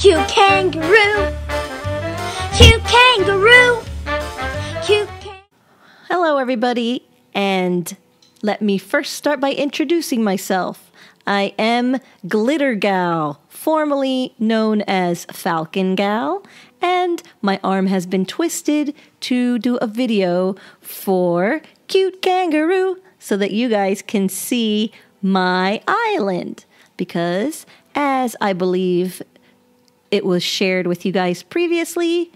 Cute kangaroo. Cute kangaroo. Cute. Hello, everybody, and let me first start by introducing myself. I am Glitter Gal, formerly known as Falcon Gal, and my arm has been twisted to do a video for Cute Kangaroo so that you guys can see my island. Because, as I believe it was shared with you guys previously,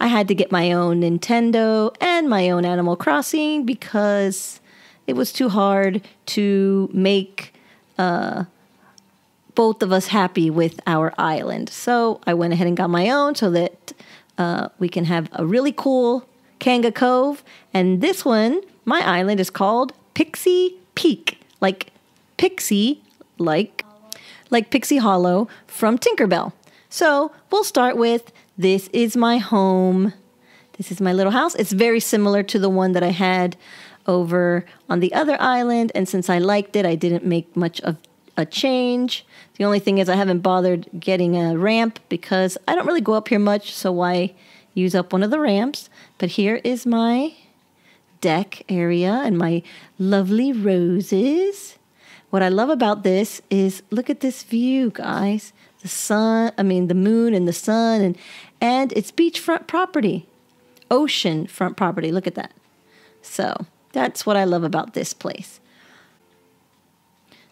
I had to get my own Nintendo and my own Animal Crossing because it was too hard to make uh, both of us happy with our island. So I went ahead and got my own so that uh, we can have a really cool Kanga Cove. And this one, my island is called Pixie Peak, like Pixie, like like Pixie Hollow from Tinkerbell. So we'll start with this is my home. This is my little house. It's very similar to the one that I had over on the other island. And since I liked it, I didn't make much of a change. The only thing is, I haven't bothered getting a ramp because I don't really go up here much. So why use up one of the ramps? But here is my deck area and my lovely roses. What I love about this is look at this view, guys. The sun, I mean the moon and the sun and and it's beachfront property. Ocean front property. Look at that. So, that's what I love about this place.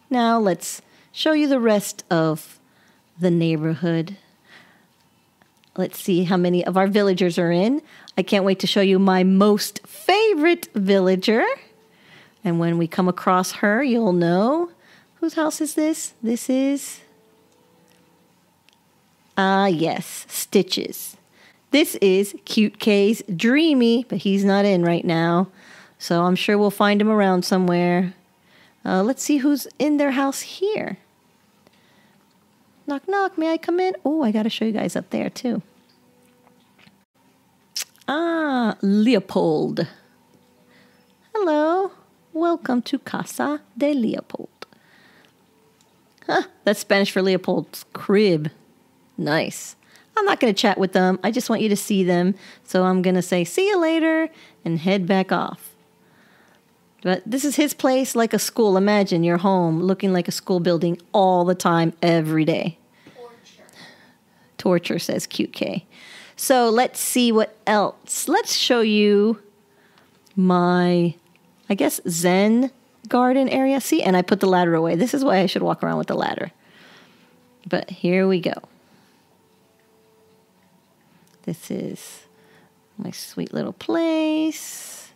Now, let's show you the rest of the neighborhood. Let's see how many of our villagers are in. I can't wait to show you my most favorite villager. And when we come across her, you'll know. Whose house is this? This is. Ah, yes, Stitches. This is Cute K's Dreamy, but he's not in right now. So I'm sure we'll find him around somewhere. Uh, let's see who's in their house here. Knock, knock. May I come in? Oh, I got to show you guys up there, too. Ah, Leopold. Hello. Welcome to Casa de Leopold. Huh, that's Spanish for Leopold's crib. Nice. I'm not going to chat with them. I just want you to see them. So I'm going to say, see you later, and head back off. But this is his place like a school. Imagine your home looking like a school building all the time, every day. Torture. Torture, says QK. So let's see what else. Let's show you my, I guess, Zen garden area. See, and I put the ladder away. This is why I should walk around with the ladder. But here we go. This is my sweet little place.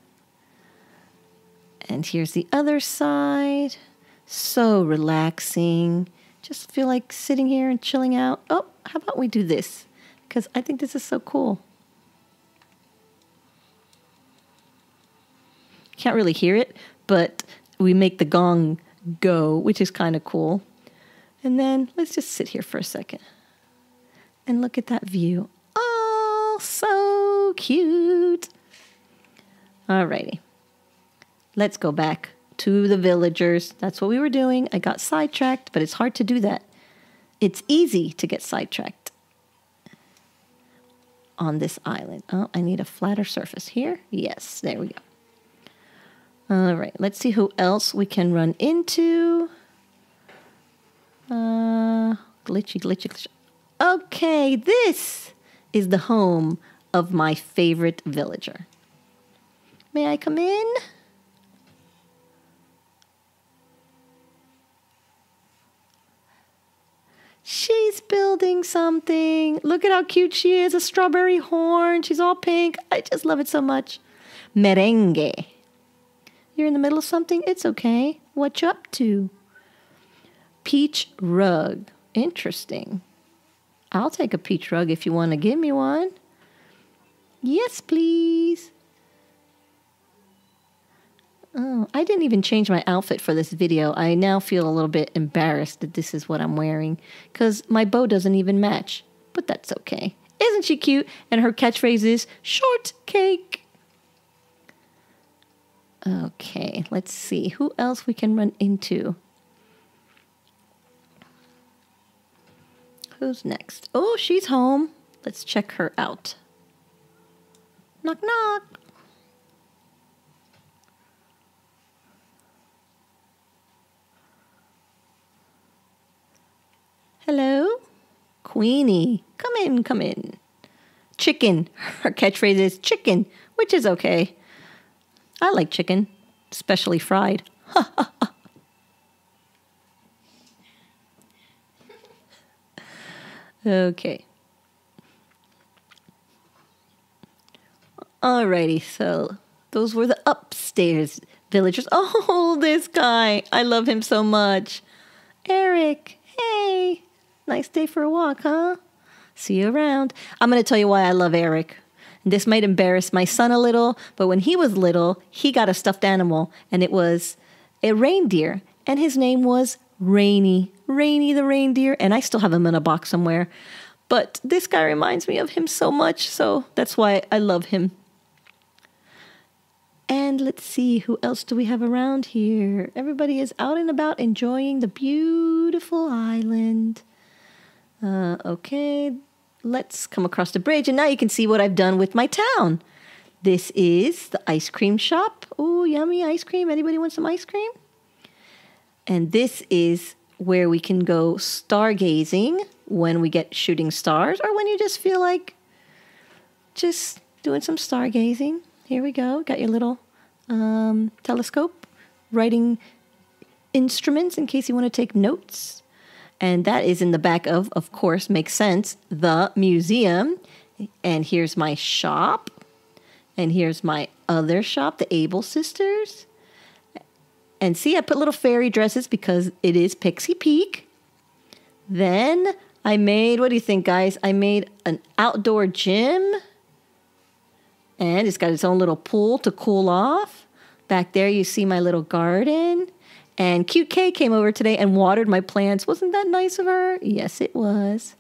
And here's the other side. So relaxing. Just feel like sitting here and chilling out. Oh, how about we do this? Because I think this is so cool. Can't really hear it, but we make the gong go, which is kind of cool. And then let's just sit here for a second and look at that view. So cute. Alrighty. Let's go back to the villagers. That's what we were doing. I got sidetracked, but it's hard to do that. It's easy to get sidetracked on this island. Oh, I need a flatter surface here. Yes, there we go. All right, let's see who else we can run into. Uh, glitchy, glitchy, glitchy. Okay, this is the home of my favorite villager. May I come in? She's building something. Look at how cute she is. A strawberry horn. She's all pink. I just love it so much. Merengue. You're in the middle of something? It's okay. What you up to? Peach rug. Interesting. I'll take a peach rug if you want to give me one. Yes, please. Oh, I didn't even change my outfit for this video. I now feel a little bit embarrassed that this is what I'm wearing because my bow doesn't even match. But that's okay. Isn't she cute? And her catchphrase is shortcake. Okay, let's see who else we can run into. Who's next? Oh, she's home. Let's check her out. Knock, knock. Hello? Queenie. Come in, come in. Chicken. Her catchphrase is chicken, which is okay. I like chicken, especially fried. okay. Alrighty, so those were the upstairs villagers. Oh, this guy. I love him so much. Eric, hey. Nice day for a walk, huh? See you around. I'm going to tell you why I love Eric. This might embarrass my son a little, but when he was little, he got a stuffed animal, and it was a reindeer, and his name was Rainy. Rainy the reindeer, and I still have him in a box somewhere. But this guy reminds me of him so much, so that's why I love him. And let's see, who else do we have around here? Everybody is out and about enjoying the beautiful island. Uh, okay, let's come across the bridge, and now you can see what I've done with my town. This is the ice cream shop. Oh, yummy ice cream. Anybody want some ice cream? And this is where we can go stargazing when we get shooting stars or when you just feel like just doing some stargazing. Here we go. Got your little um, telescope, writing instruments in case you want to take notes. And that is in the back of, of course, makes sense, the museum. And here's my shop. And here's my other shop, the Able Sisters. And see, I put little fairy dresses because it is Pixie Peak. Then I made, what do you think, guys? I made an outdoor gym. And it's got its own little pool to cool off. Back there, you see my little garden. And Cute K came over today and watered my plants. Wasn't that nice of her? Yes, it was.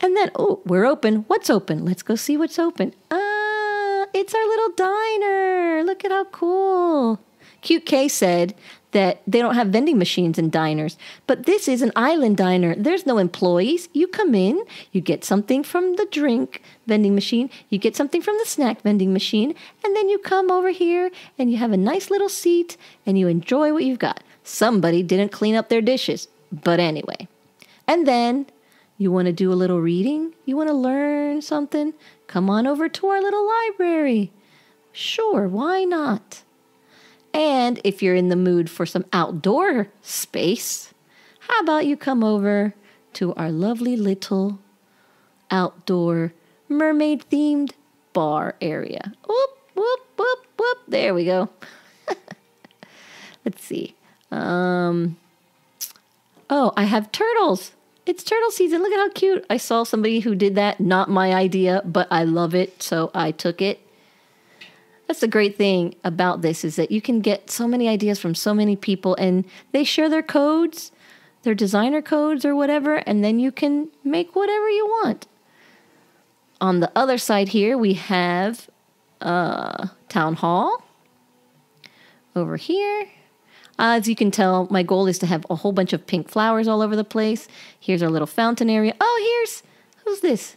And then, oh, we're open. What's open? Let's go see what's open. Ah, it's our little diner. Look at how cool. Cute K said that they don't have vending machines in diners, but this is an island diner. There's no employees. You come in, you get something from the drink vending machine, you get something from the snack vending machine, and then you come over here and you have a nice little seat and you enjoy what you've got. Somebody didn't clean up their dishes, but anyway. And then you want to do a little reading? You want to learn something? Come on over to our little library. Sure, why not? And if you're in the mood for some outdoor space, how about you come over to our lovely little outdoor mermaid themed bar area? Whoop, whoop, whoop, whoop. There we go. Let's see. Um, oh, I have turtles. It's turtle season. Look at how cute. I saw somebody who did that. Not my idea, but I love it, so I took it. That's the great thing about this is that you can get so many ideas from so many people and they share their codes, their designer codes or whatever, and then you can make whatever you want. On the other side here, we have uh, Town Hall. Over here, as you can tell, my goal is to have a whole bunch of pink flowers all over the place. Here's our little fountain area. Oh, here's who's this?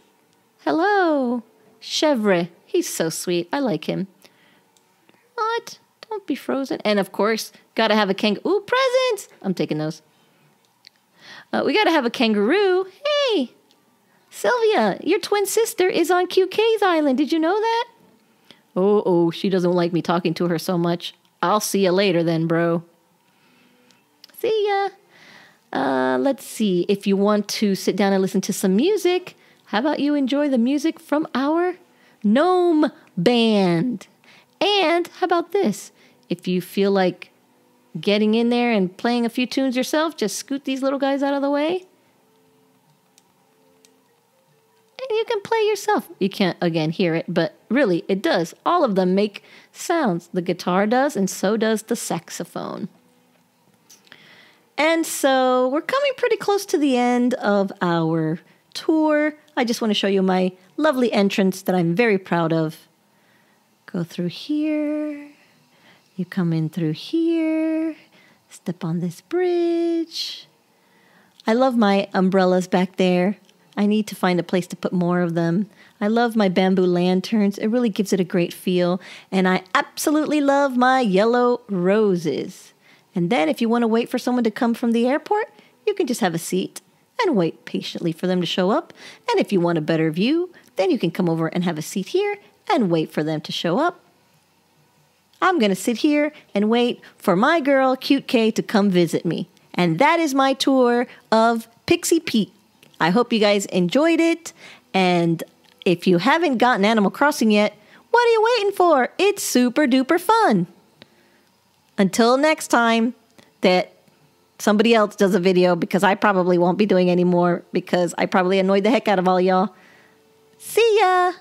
Hello, Chevre. He's so sweet. I like him. Don't be frozen. And of course, gotta have a kangaroo. Ooh, presents! I'm taking those. Uh, we gotta have a kangaroo. Hey, Sylvia, your twin sister is on QK's island. Did you know that? Oh, oh, she doesn't like me talking to her so much. I'll see you later then, bro. See ya. Uh, let's see. If you want to sit down and listen to some music, how about you enjoy the music from our Gnome Band? And how about this? If you feel like getting in there and playing a few tunes yourself, just scoot these little guys out of the way. And you can play yourself. You can't, again, hear it, but really, it does. All of them make sounds. The guitar does, and so does the saxophone. And so we're coming pretty close to the end of our tour. I just want to show you my lovely entrance that I'm very proud of. Go through here. You come in through here. Step on this bridge. I love my umbrellas back there. I need to find a place to put more of them. I love my bamboo lanterns. It really gives it a great feel. And I absolutely love my yellow roses. And then, if you want to wait for someone to come from the airport, you can just have a seat and wait patiently for them to show up. And if you want a better view, then you can come over and have a seat here and wait for them to show up. I'm going to sit here and wait for my girl, Cute K, to come visit me. And that is my tour of Pixie Peak. I hope you guys enjoyed it. And if you haven't gotten Animal Crossing yet, what are you waiting for? It's super duper fun. Until next time, that somebody else does a video because I probably won't be doing any more because I probably annoyed the heck out of all y'all. See ya!